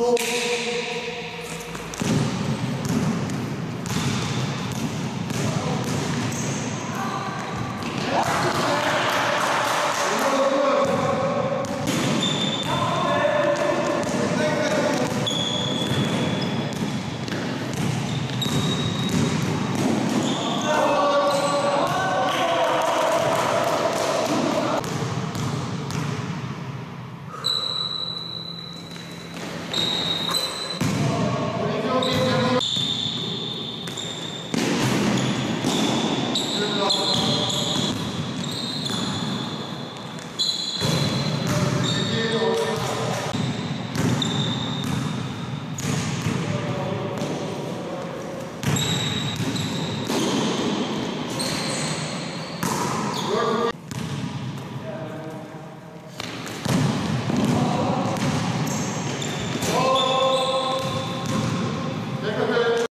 Sou